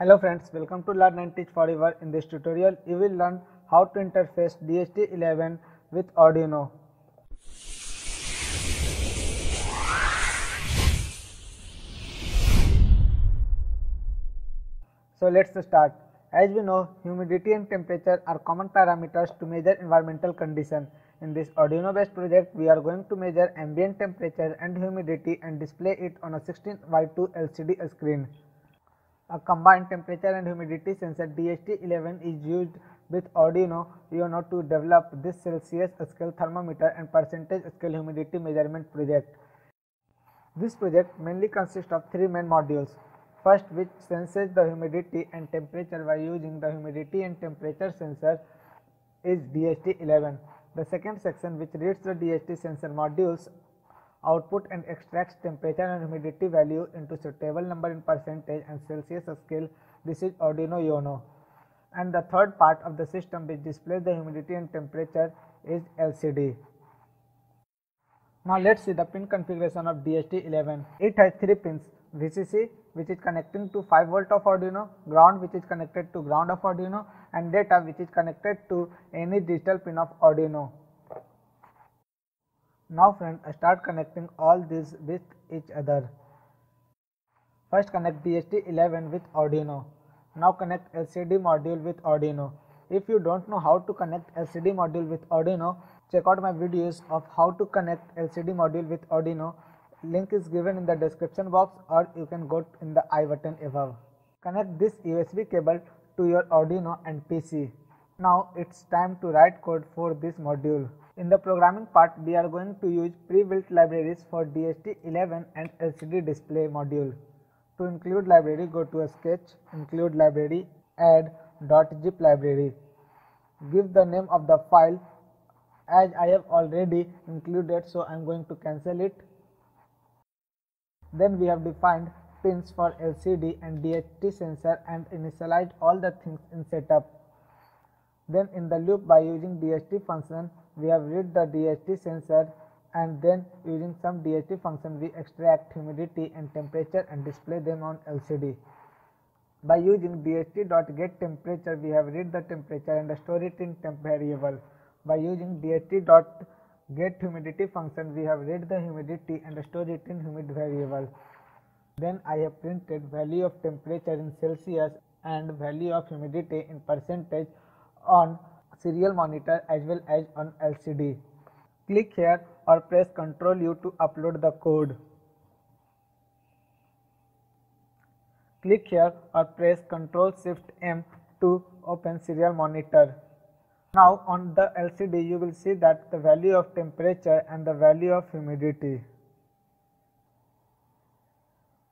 Hello friends, welcome to Learn and Teach Forever. In this tutorial, you will learn how to interface DHT11 with Arduino. So let's start. As we know, humidity and temperature are common parameters to measure environmental condition. In this Arduino based project, we are going to measure ambient temperature and humidity and display it on a 16 by 2 LCD screen. A combined temperature and humidity sensor DHT11 is used with Arduino Uno to develop this Celsius scale thermometer and percentage scale humidity measurement project. This project mainly consists of three main modules. First which senses the humidity and temperature by using the humidity and temperature sensor is DHT11. The second section which reads the DHT sensor modules output and extracts temperature and humidity value into suitable number in percentage and Celsius scale. This is Arduino Uno. And the third part of the system which displays the humidity and temperature is LCD. Now let's see the pin configuration of DHT11. It has three pins VCC which is connecting to 5 volt of Arduino, ground which is connected to ground of Arduino and data which is connected to any digital pin of Arduino. Now friend start connecting all these with each other. First connect DHT11 with Arduino. Now connect LCD module with Arduino. If you don't know how to connect LCD module with Arduino, check out my videos of how to connect LCD module with Arduino. Link is given in the description box or you can go in the I button above. Connect this USB cable to your Arduino and PC. Now it's time to write code for this module. In the programming part, we are going to use pre-built libraries for DHT11 and LCD display module. To include library, go to a sketch, include library, add .zip library. Give the name of the file as I have already included so I am going to cancel it. Then we have defined pins for LCD and DHT sensor and initialized all the things in setup. Then in the loop by using DHT function we have read the DHT sensor and then using some DHT function we extract humidity and temperature and display them on LCD. By using DHT.getTemperature we have read the temperature and store it in temp variable. By using DHT.getHumidity function we have read the humidity and store it in humid variable. Then I have printed value of temperature in Celsius and value of humidity in percentage on serial monitor as well as on LCD. Click here or press Ctrl U to upload the code. Click here or press Ctrl Shift M to open serial monitor. Now on the LCD you will see that the value of temperature and the value of humidity.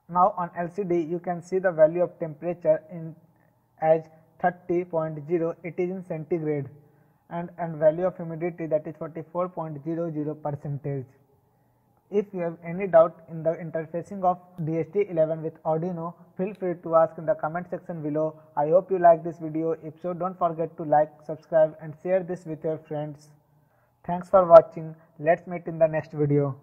Now on LCD you can see the value of temperature in as 30.0 it is in centigrade and, and value of humidity that is 44.00 percentage. If you have any doubt in the interfacing of DHT11 with Arduino, feel free to ask in the comment section below. I hope you like this video. If so, don't forget to like, subscribe and share this with your friends. Thanks for watching. Let's meet in the next video.